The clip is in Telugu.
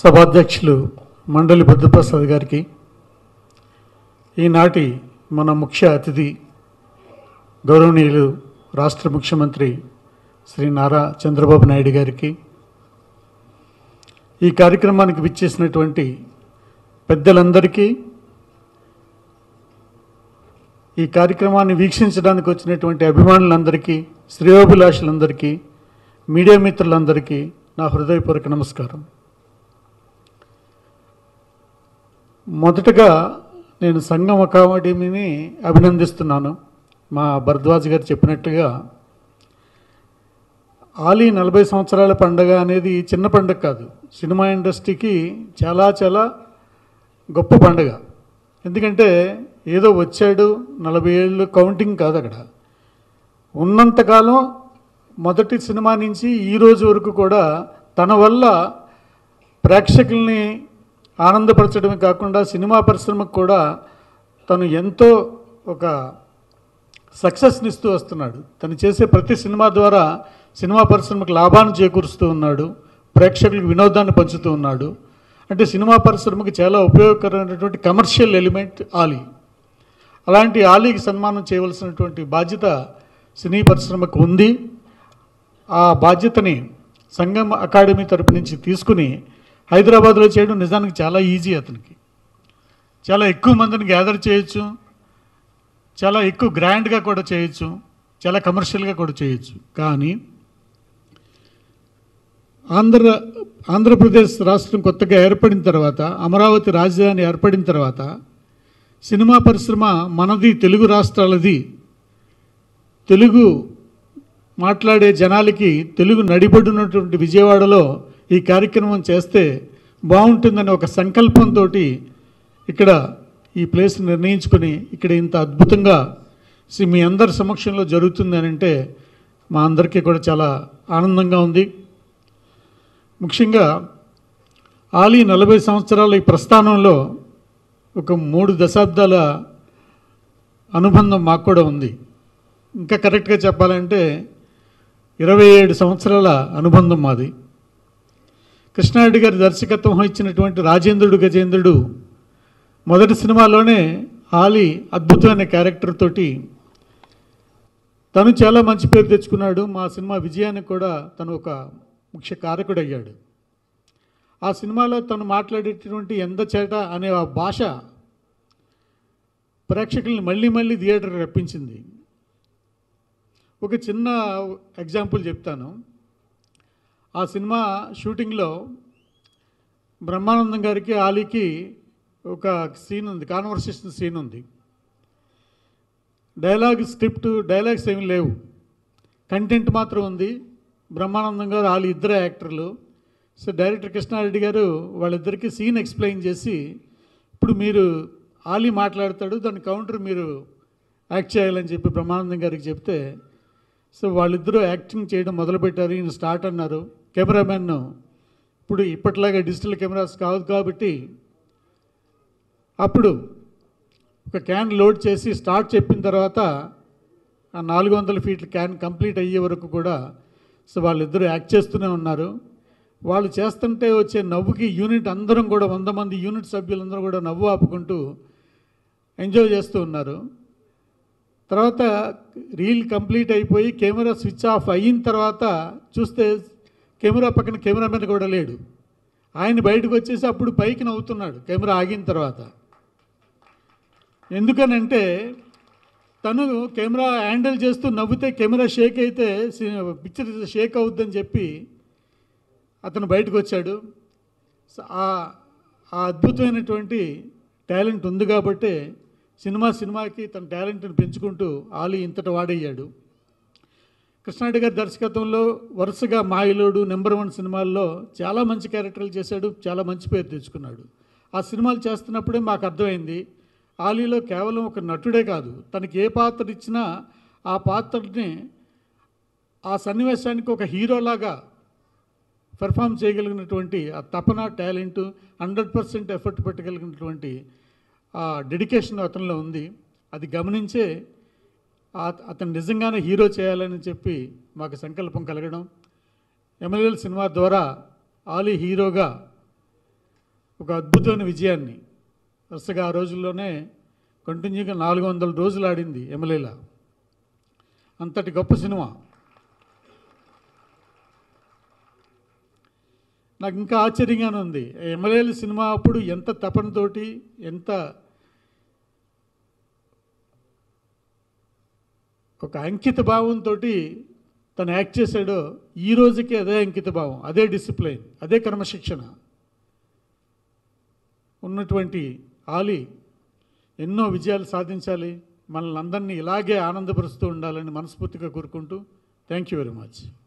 సభాధ్యక్షులు మండలి బుద్ధప్రసాద్ గారికి. ఈనాటి మన ముఖ్య అతిథి గౌరవనీయులు రాష్ట్ర ముఖ్యమంత్రి శ్రీ నారా చంద్రబాబు నాయుడు గారికి. ఈ కార్యక్రమానికి విచ్చేసినటువంటి పెద్దలందరికీ ఈ కార్యక్రమాన్ని వీక్షించడానికి వచ్చినటువంటి అభిమానులందరికీ శ్రేయోభిలాషులందరికీ మీడియా మిత్రులందరికీ నా హృదయపూర్వక నమస్కారం. మొదటగా నేను సంఘం అకాడమీని అభినందిస్తున్నాను. మా భరద్వాజ్ గారు చెప్పినట్టుగా ఆలీ నలభై సంవత్సరాల పండగ అనేది చిన్న పండగ కాదు. సినిమా ఇండస్ట్రీకి చాలా చాలా గొప్ప పండగ. ఎందుకంటే ఏదో వచ్చాడు నలభై ఏళ్ళు కౌంటింగ్ కాదు అక్కడ. ఉన్నంతకాలం మొదటి సినిమా నుంచి ఈ రోజు వరకు కూడా తన వల్ల ప్రేక్షకుల్ని ఆనందపరచడమే కాకుండా సినిమా పరిశ్రమకు కూడా తను ఎంతో ఒక సక్సెస్ని ఇస్తూ వస్తున్నాడు. తను చేసే ప్రతి సినిమా ద్వారా సినిమా పరిశ్రమకు లాభాన్ని చేకూరుస్తూ ఉన్నాడు. ప్రేక్షకులకు వినోదాన్ని పంచుతూ ఉన్నాడు. అంటే సినిమా పరిశ్రమకు చాలా ఉపయోగకరమైనటువంటి కమర్షియల్ ఎలిమెంట్ ఆలీ. అలాంటి ఆలీకి సన్మానం చేయవలసినటువంటి బాధ్యత సినీ పరిశ్రమకు ఉంది. ఆ బాధ్యతని సంగం అకాడమీ తరపు నుంచి తీసుకుని హైదరాబాద్లో చేయడం నిజానికి చాలా ఈజీ అతనికి. చాలా ఎక్కువ మందిని గ్యాదర్ చేయొచ్చు. చాలా ఎక్కువ గ్రాండ్గా కూడా చేయొచ్చు. చాలా కమర్షియల్గా కూడా చేయొచ్చు. కానీ ఆంధ్ర ఆంధ్రప్రదేశ్ రాష్ట్రం కొత్తగా ఏర్పడిన తర్వాత అమరావతి రాజధాని ఏర్పడిన తర్వాత సినిమా పరిశ్రమ మనది తెలుగు రాష్ట్రాలది. తెలుగు మాట్లాడే జనాలకి తెలుగు నడిబడినటువంటి విజయవాడలో ఈ కార్యక్రమం చేస్తే బాగుంటుందని ఒక సంకల్పంతో ఇక్కడ ఈ ప్లేస్ నిర్ణయించుకొని ఇక్కడ ఇంత అద్భుతంగా సి- మీ అందరి సమక్షంలో జరుగుతుంది అని అంటే మా అందరికీ కూడా చాలా ఆనందంగా ఉంది. ముఖ్యంగా ఆలీ నలభై సంవత్సరాల ఈ ప్రస్థానంలో ఒక మూడు దశాబ్దాల అనుబంధం మాకు కూడా ఉంది. ఇంకా కరెక్ట్గా చెప్పాలంటే ఇరవై ఏడు సంవత్సరాల అనుబంధం మాది. కృష్ణారెడ్డి గారి దర్శకత్వం వహించినటువంటి రాజేంద్రుడు గజేంద్రుడు మొదటి సినిమాలోనే ఆలి అద్భుతమైన క్యారెక్టర్ తోటి తను చాలా మంచి పేరు తెచ్చుకున్నాడు. మా సినిమా విజయానికి కూడా తను ఒక ముఖ్య కారకుడయ్యాడు. ఆ సినిమాలో తను మాట్లాడేటటువంటి ఎంత చేట అనే ఆ భాష ప్రేక్షకుల్ని మళ్ళీ మళ్ళీ థియేటర్ రప్పించింది. ఒక చిన్న ఎగ్జాంపుల్ చెప్తాను. ఆ సినిమా షూటింగ్లో బ్రహ్మానందం గారికి ఆలీకి ఒక సీన్ ఉంది కాన్వర్సేషన్ సీన్ ఉంది. డైలాగ్ స్క్రిప్ట్ డైలాగ్స్ ఏమి లేవు. కంటెంట్ మాత్రం ఉంది. బ్రహ్మానందం గారు వాళ్ళు ఇద్దరు యాక్టర్లు. సో డైరెక్టర్ కృష్ణారెడ్డి గారు వాళ్ళిద్దరికి సీన్ ఎక్స్ప్లెయిన్ చేసి ఇప్పుడు మీరు ఆలీ మాట్లాడతాడు దాని కౌంటర్ మీరు యాక్ట్ చేయాలని చెప్పి బ్రహ్మానందం గారికి చెప్తే సో వాళ్ళిద్దరూ యాక్టింగ్ చేయడం మొదలుపెట్టారు. ఈయన స్టార్ట్ అన్నారు. కెమెరామెన్ ఇప్పుడు ఇప్పటిలాగా డిజిటల్ కెమెరాస్ కాదు కాబట్టి అప్పుడు ఒక క్యాన్ లోడ్ చేసి స్టార్ట్ చెప్పిన తర్వాత ఆ నాలుగు వందల ఫీట్ల క్యాన్ కంప్లీట్ అయ్యే వరకు కూడా సో వాళ్ళిద్దరూ యాక్ట్ చేస్తూనే ఉన్నారు. వాళ్ళు చేస్తుంటే వచ్చే నవ్వుకి యూనిట్ అందరం కూడా వంద మంది యూనిట్ సభ్యులందరూ కూడా నవ్వు ఆపుకుంటూ ఎంజాయ్ చేస్తూ ఉన్నారు. తర్వాత రీల్ కంప్లీట్ అయిపోయి కెమెరా స్విచ్ ఆఫ్ అయిన తర్వాత చూస్తే కెమెరా పక్కన కెమెరామెన్ కూడా లేడు. ఆయన బయటకు వచ్చేసి అప్పుడు పైకి నవ్వుతున్నాడు కెమెరా ఆగిన తర్వాత. ఎందుకనంటే తను కెమెరా హ్యాండిల్ చేస్తూ నవ్వితే కెమెరా షేక్ అయితే పిక్చర్ షేక్ అవుద్దని చెప్పి అతను బయటకు వచ్చాడు. ఆ ఆ అద్భుతమైనటువంటి టాలెంట్ ఉంది కాబట్టి సినిమా సినిమాకి తన టాలెంట్ని పెంచుకుంటూ ఆలీ ఇంతటి వాడయ్యాడు. కృష్ణారెడ్డి గారి దర్శకత్వంలో వరుసగా మాయలోడు నెంబర్ వన్ సినిమాల్లో చాలా మంచి క్యారెక్టర్లు చేశాడు చాలా మంచి పేరు తెచ్చుకున్నాడు. ఆ సినిమాలు చేస్తున్నప్పుడే మాకు అర్థమైంది ఆలీలో కేవలం ఒక నటుడే కాదు తనకి ఏ పాత్ర ఇచ్చినా ఆ పాత్రని ఆ సన్నివేశానికి ఒక హీరోలాగా పెర్ఫామ్ చేయగలిగినటువంటి ఆ తపన టాలెంట్ హండ్రెడ్ పర్సెంట్ ఎఫర్ట్ పెట్టగలిగినటువంటి ఆ డెడికేషన్ అతనిలో ఉంది. అది గమనించే అతను నిజంగానే హీరో చేయాలని చెప్పి మాకు సంకల్పం కలగడం. ఎమ్మెల్యేల సినిమా ద్వారా ఆలీ హీరోగా ఒక అద్భుతమైన విజయాన్ని వరుసగా ఆ రోజుల్లోనే కంటిన్యూగా నాలుగు వందల రోజులు ఆడింది ఎమ్మెల్యేల. అంతటి గొప్ప సినిమా. నాకు ఇంకా ఆశ్చర్యంగానే ఉంది. ఎమ్మెల్యేల సినిమా అప్పుడు ఎంత తపనతోటి ఎంత ఒక అంకిత భావంతో తను యాక్ట్ చేశాడో ఈ రోజుకి అదే అంకిత భావం అదే డిసిప్లైన్ అదే క్రమశిక్షణ. ఉన్నటువంటి ఆలి ఎన్నో విజయాలు సాధించాలి. మనల్ని అందరినీ ఇలాగే ఆనందపరుస్తూ ఉండాలని మనస్ఫూర్తిగా కోరుకుంటూ థ్యాంక్ యూ వెరీ మచ్.